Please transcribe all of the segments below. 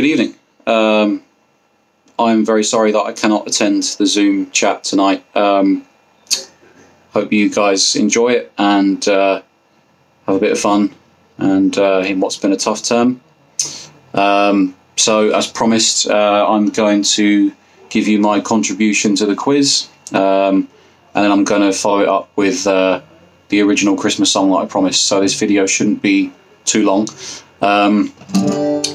good evening. Um, I'm very sorry that I cannot attend the Zoom chat tonight. Um, hope you guys enjoy it and uh, have a bit of fun and uh, in what's been a tough term. Um, so, as promised, uh, I'm going to give you my contribution to the quiz, um, and then I'm going to follow it up with uh, the original Christmas song that I promised. So, this video shouldn't be too long.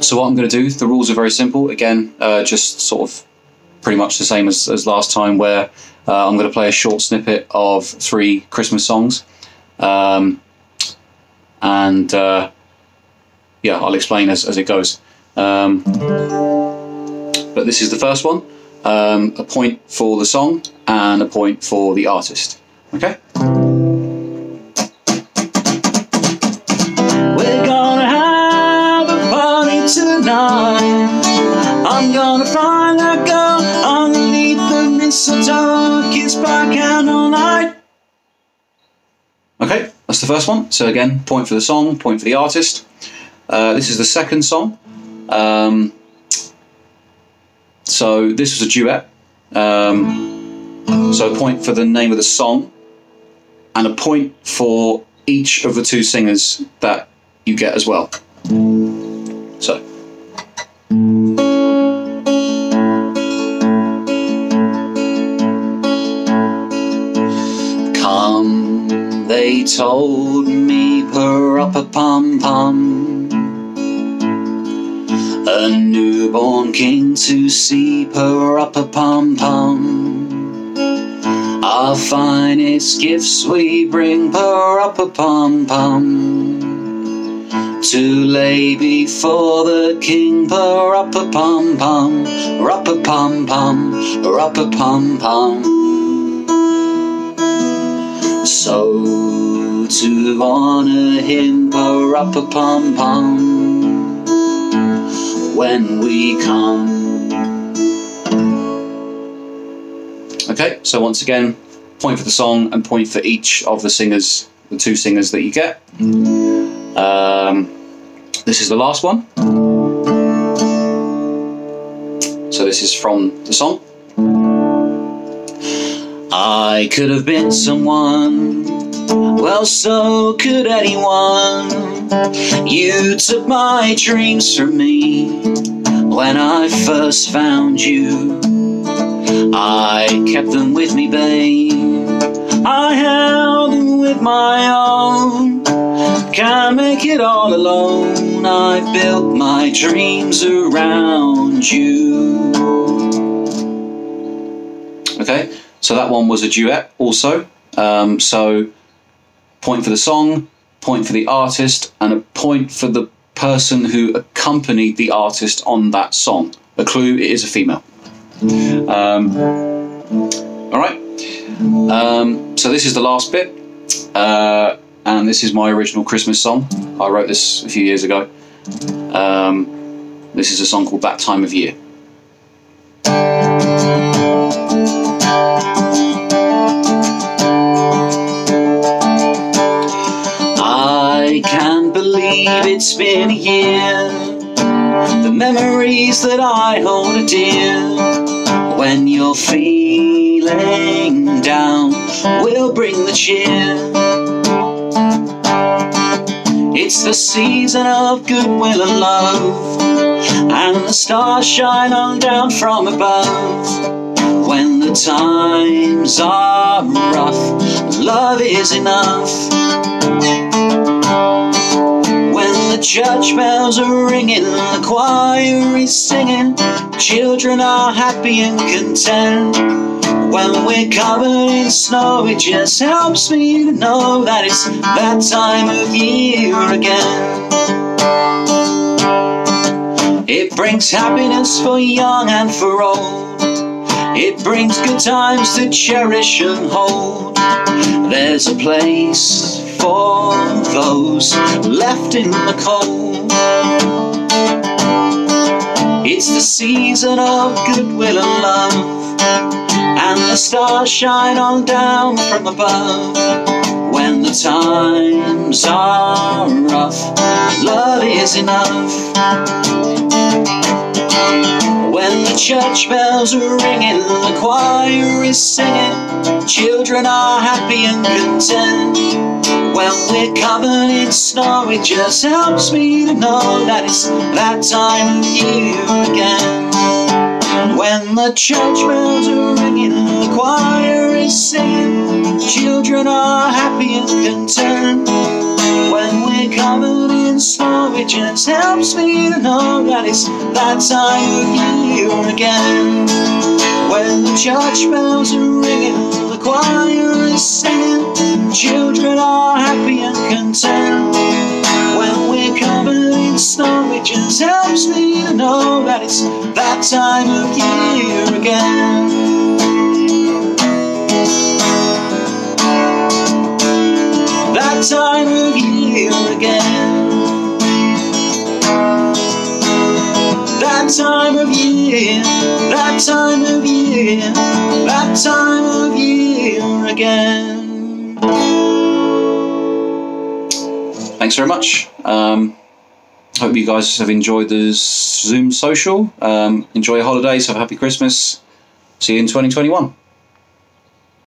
So, what I'm going to do, the rules are very simple. Again, uh, just sort of pretty much the same as, as last time, where uh, I'm going to play a short snippet of three Christmas songs. Um, and uh, yeah, I'll explain as, as it goes. Um, but this is the first one um, a point for the song and a point for the artist. Okay? By candlelight. Okay, that's the first one. So again, point for the song, point for the artist. Uh, this is the second song. Um, so this was a duet. Um, so a point for the name of the song, and a point for each of the two singers that you get as well. Told me, pum pum. A pam pom a newborn king to see, per up a pom pom Our finest gifts we bring, per up a pom pom To lay before the king, per up a pom pom up a pom pom pum pum, pum pum. So to honor him, pum pum, when we come. Okay, so once again, point for the song and point for each of the singers, the two singers that you get. Um, this is the last one. So this is from the song. I could have been someone, well, so could anyone. You took my dreams from me when I first found you. I kept them with me, babe. I held them with my own. Can't make it all alone. I've built my dreams around you. Okay, so that one was a duet also. Um, so point for the song, point for the artist, and a point for the person who accompanied the artist on that song. A clue: it is a female. Um, all right. Um, so this is the last bit, uh, and this is my original Christmas song. I wrote this a few years ago. Um, this is a song called "That Time of Year." It's been a year. The memories that I hold dear. When you're feeling down, we'll bring the cheer. It's the season of goodwill and love, and the stars shine on down from above. When the times are rough, love is enough. Church bells are ringing, the choir is singing, children are happy and content. When we're covered in snow, it just helps me to know that it's that time of year again. It brings happiness for young and for old. It brings good times to cherish and hold. There's a place for those left in the cold. It's the season of goodwill and love, and the stars shine on down from above. When the times are rough, love is enough. When the church bells are ringing, the choir is singing, children are happy and content. We're covered in snow, it just helps me to know that it's that time of year again. When the church bells are ringing, the choir is singing, children are happy and content. When we're covered in snow, it just helps me to know that it's that time of year again. When the church bells are ringing, choir is singing, children are happy and content. When we're covered in snow, it just helps me to know that it's that time of year again. That time of year again. That time of year, that time of year, that time of year again. Thanks very much. Um, hope you guys have enjoyed the Zoom social. Um, enjoy your holidays. Have a happy Christmas. See you in 2021.